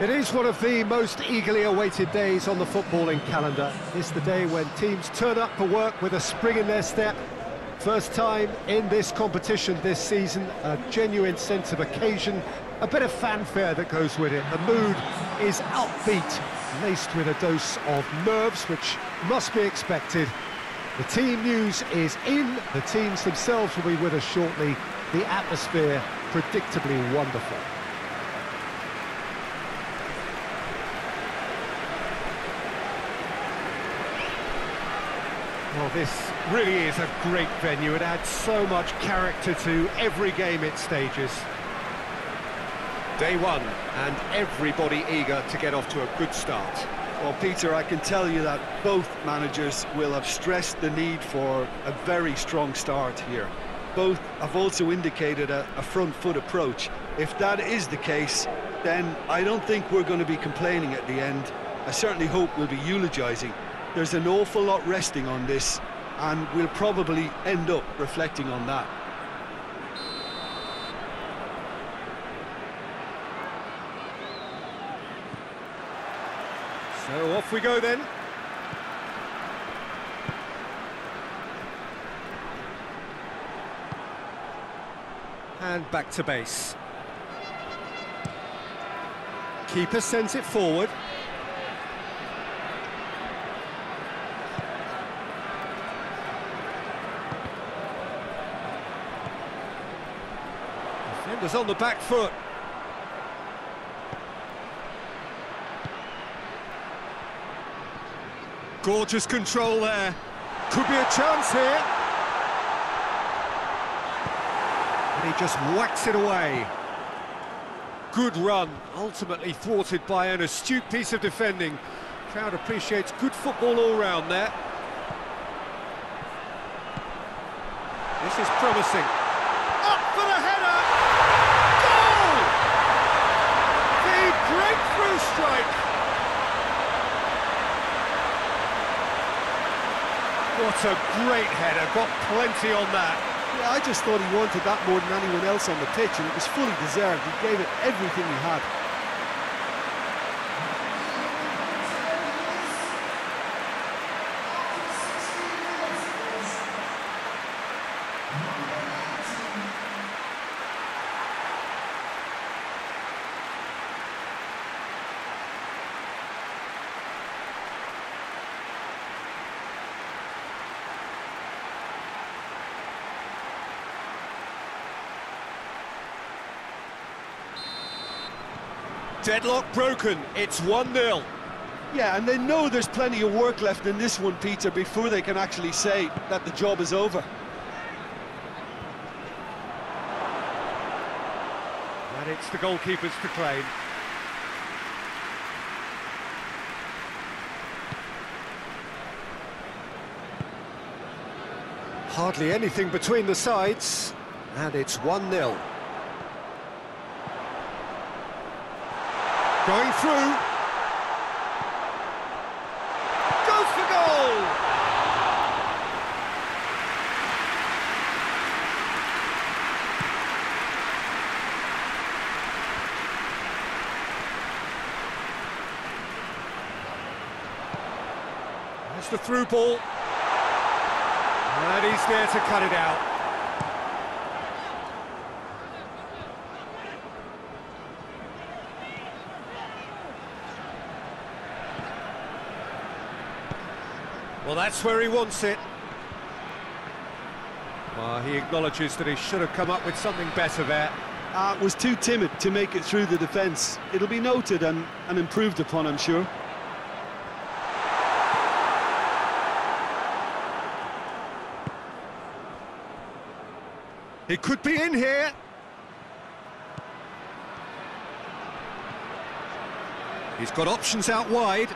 It is one of the most eagerly awaited days on the footballing calendar. It's the day when teams turn up for work with a spring in their step. First time in this competition this season, a genuine sense of occasion, a bit of fanfare that goes with it. The mood is upbeat, laced with a dose of nerves, which must be expected. The team news is in, the teams themselves will be with us shortly. The atmosphere predictably wonderful. Well, this really is a great venue. It adds so much character to every game it stages. Day one, and everybody eager to get off to a good start. Well, Peter, I can tell you that both managers will have stressed the need for a very strong start here. Both have also indicated a, a front foot approach. If that is the case, then I don't think we're going to be complaining at the end. I certainly hope we'll be eulogising. There's an awful lot resting on this, and we'll probably end up reflecting on that. So off we go then. And back to base. Keeper sends it forward. Defenders on the back foot. Gorgeous control there. Could be a chance here. And he just whacks it away. Good run, ultimately thwarted by an astute piece of defending. Crowd appreciates good football all round there. This is promising. Up for the header! Goal! The breakthrough strike! What a great header, got plenty on that. Yeah, I just thought he wanted that more than anyone else on the pitch, and it was fully deserved. He gave it everything he had. Deadlock broken, it's 1-0. Yeah, and they know there's plenty of work left in this one, Peter, before they can actually say that the job is over. And it's the goalkeepers to claim. Hardly anything between the sides, and it's 1-0. Going through. Goes for goal! That's the through ball. And he's there to cut it out. Well, that's where he wants it. Well, he acknowledges that he should have come up with something better there. Uh, was too timid to make it through the defence. It'll be noted and, and improved upon, I'm sure. He could be in here. He's got options out wide.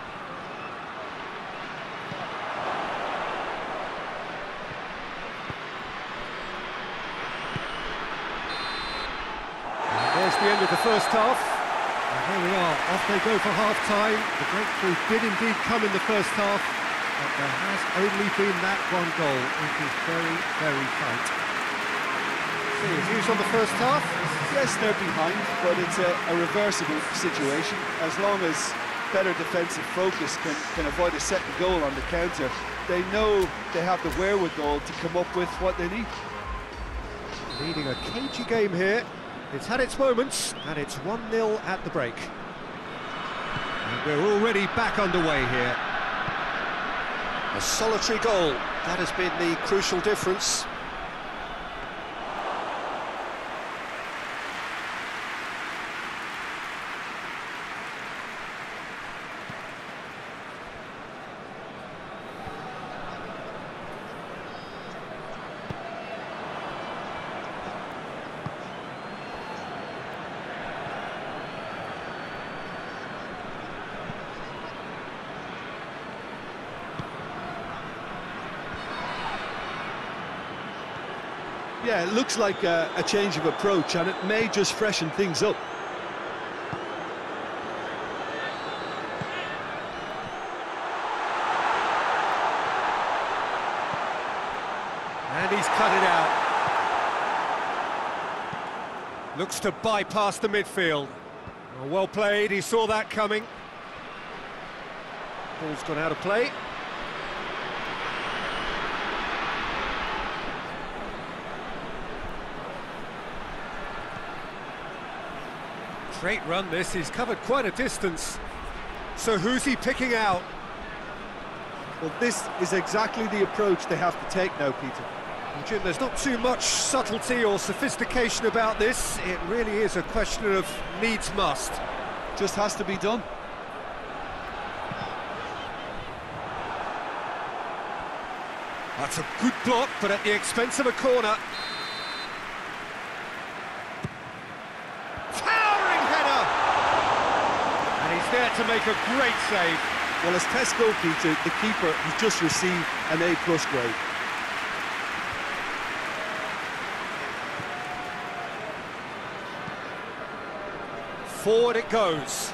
The end of the first half. And here we are, off they go for half-time. The breakthrough did indeed come in the first half, but there has only been that one goal. It is very, very tight. Your views on the first half? Yes, they're behind, but it's a, a reversible situation. As long as better defensive focus can, can avoid a second goal on the counter, they know they have the wherewithal to come up with what they need. Leading a cagey game here. It's had its moments, and it's 1-0 at the break. And we're already back underway here. A solitary goal, that has been the crucial difference. Yeah, it looks like a, a change of approach, and it may just freshen things up. And he's cut it out. Looks to bypass the midfield. Well played, he saw that coming. Ball's gone out of play. Great run this, he's covered quite a distance. So who's he picking out? Well, this is exactly the approach they have to take now, Peter. Well, Jim, there's not too much subtlety or sophistication about this. It really is a question of needs must. Just has to be done. That's a good block, but at the expense of a corner. Towering header! And he's there to make a great save. Well, as test goalkeeper, the keeper has just received an A-plus grade. Forward it goes.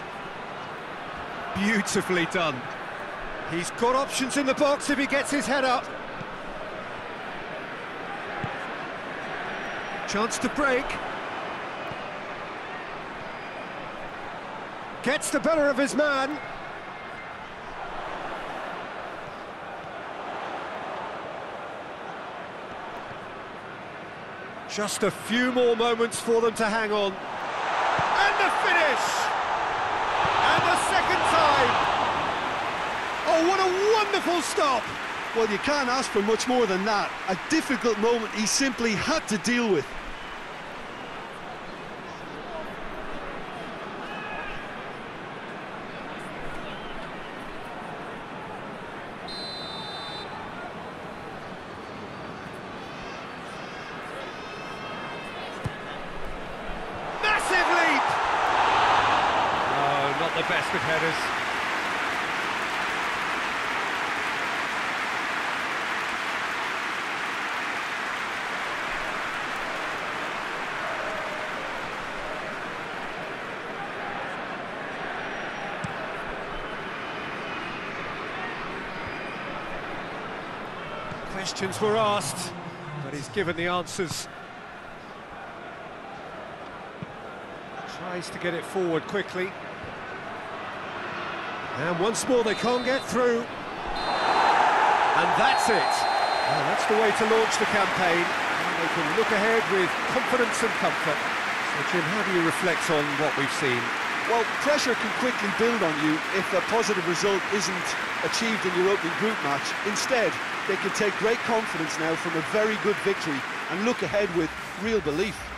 Beautifully done. He's got options in the box if he gets his head up. Chance to break. Gets the better of his man. Just a few more moments for them to hang on. And the finish! And the second time! Oh, what a wonderful stop! Well, you can't ask for much more than that. A difficult moment he simply had to deal with. Massive leap! No, not the best headers. Questions were asked, but he's given the answers. Tries to get it forward quickly. And once more they can't get through. And that's it. That's the way to launch the campaign. And they can look ahead with confidence and comfort. So Jim, how do you reflect on what we've seen? Well, pressure can quickly build on you if a positive result isn't achieved in your opening group match. Instead, they can take great confidence now from a very good victory and look ahead with real belief.